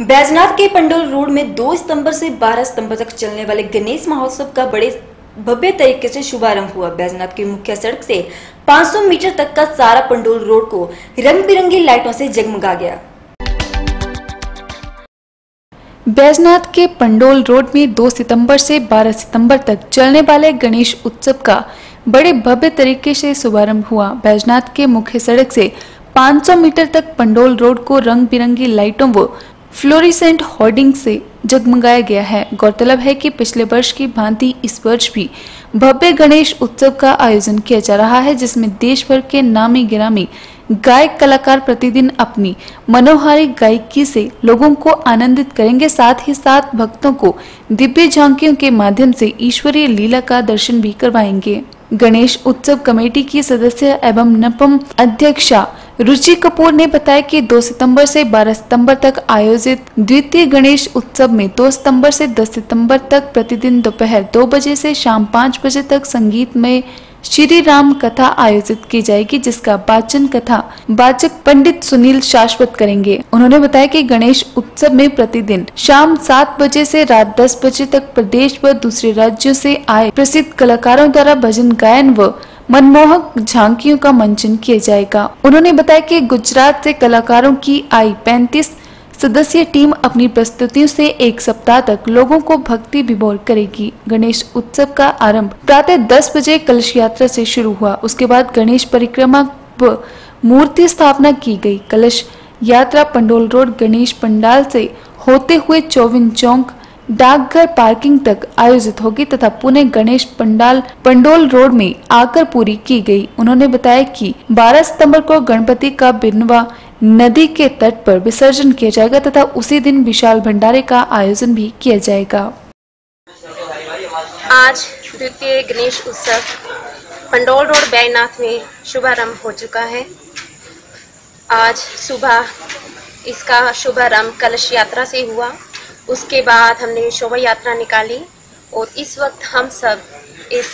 बैजनाथ के पंडोल रोड में 2 सितंबर से 12 सितंबर तक चलने वाले गणेश महोत्सव का बड़े भव्य तरीके से शुभारंभ हुआ। बैजनाथ की मुख्य सड़क से 500 मीटर तक का सारा पंडोल रोड को रंग बिरंगी लाइटों से जगमगा गया। बैजनाथ के पंडोल रोड में 2 सितंबर से 12 सितंबर तक चलने वाले गणेश उत्सव का बड़े भव्य तरीके से शुभारंभ हुआ। बैजनाथ के मुख्य सड़क से 500 मीटर तक पंडोल रोड को रंग बिरंगी लाइटों व फ्लोरिसेंट होर्डिंग से जगमगाया गया है। गौरतलब है कि पिछले वर्ष की भांति इस वर्ष भी भव्य गणेश उत्सव का आयोजन किया जा रहा है, जिसमें देश भर के नामी गिरामी गायक कलाकार प्रतिदिन अपनी मनोहारी गायकी से लोगों को आनंदित करेंगे। साथ ही साथ भक्तों को दिव्य झांकियों के माध्यम से ईश्वरीय लीला का दर्शन भी करवाएँगे। गणेश उत्सव कमेटी की सदस्य एवं नपम अध्यक्षा रुचि कपूर ने बताया कि 2 सितंबर से 12 सितंबर तक आयोजित द्वितीय गणेश उत्सव में 2 सितंबर से 10 सितंबर तक प्रतिदिन दोपहर 2 बजे से शाम 5 बजे तक संगीत में श्री राम कथा आयोजित की जाएगी, जिसका वाचन कथा वाचक पंडित सुनील शाश्वत करेंगे। उन्होंने बताया कि गणेश उत्सव में प्रतिदिन शाम सात बजे से रात दस बजे तक प्रदेश व दूसरे राज्यों से आए प्रसिद्ध कलाकारों द्वारा भजन गायन व मनमोहक झांकियों का मंचन किया जाएगा। उन्होंने बताया कि गुजरात से कलाकारों की आई 35 सदस्यीय टीम अपनी प्रस्तुतियों से एक सप्ताह तक लोगों को भक्ति विभोर करेगी। गणेश उत्सव का आरंभ प्रातः 10 बजे कलश यात्रा से शुरू हुआ। उसके बाद गणेश परिक्रमा व मूर्ति स्थापना की गई। कलश यात्रा पंडोल रोड गणेश पंडाल से होते हुए चौविन चौक डाकघर पार्किंग तक आयोजित होगी तथा पुणे गणेश पंडाल, पंडोल रोड में आकर पूरी की गई। उन्होंने बताया कि 12 सितंबर को गणपति का बिनवा नदी के तट पर विसर्जन किया जाएगा तथा उसी दिन विशाल भंडारे का आयोजन भी किया जाएगा। आज द्वितीय गणेश उत्सव पंडोल रोड बैनाथ में शुभारंभ हो चुका है। आज सुबह इसका शुभारंभ कलश यात्रा से हुआ। उसके बाद हमने शोभा यात्रा निकाली और इस वक्त हम सब इस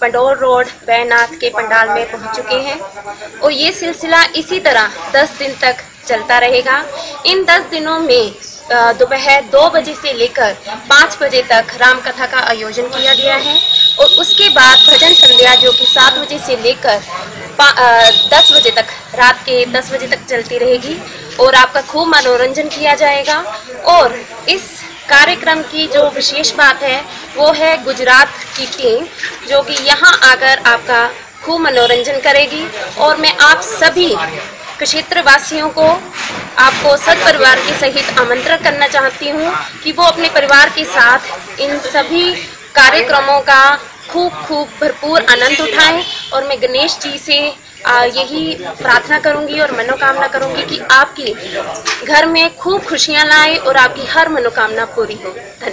पंडोर रोड, बैनाथ के पंडाल में पहुँच चुके हैं। और ये सिलसिला इसी तरह 10 दिन तक चलता रहेगा। इन 10 दिनों में दोपहर दो बजे से लेकर पाँच बजे तक रामकथा का आयोजन किया गया है। और उसके बाद भजन संध्या जो कि सात बजे से लेकर दस बजे तक, रात के दस बजे तक चलती रहेगी और आपका खूब मनोरंजन किया जाएगा। और इस कार्यक्रम की जो विशेष बात है, वो है गुजरात की टीम, जो कि यहाँ आकर आपका खूब मनोरंजन करेगी। और मैं आप सभी क्षेत्रवासियों को, आपको सब परिवार के सहित आमंत्रण करना चाहती हूँ कि वो अपने परिवार के साथ इन सभी कार्यक्रमों का खूब खूब भरपूर आनंद उठाएँ और मैं गणेश जी से यही प्रार्थना करूँगी और मनोकामना करूँगी कि आपकी घर में खूब खुशियाँ लाए और आपकी हर मनोकामना पूरी हो। धन्यवाद।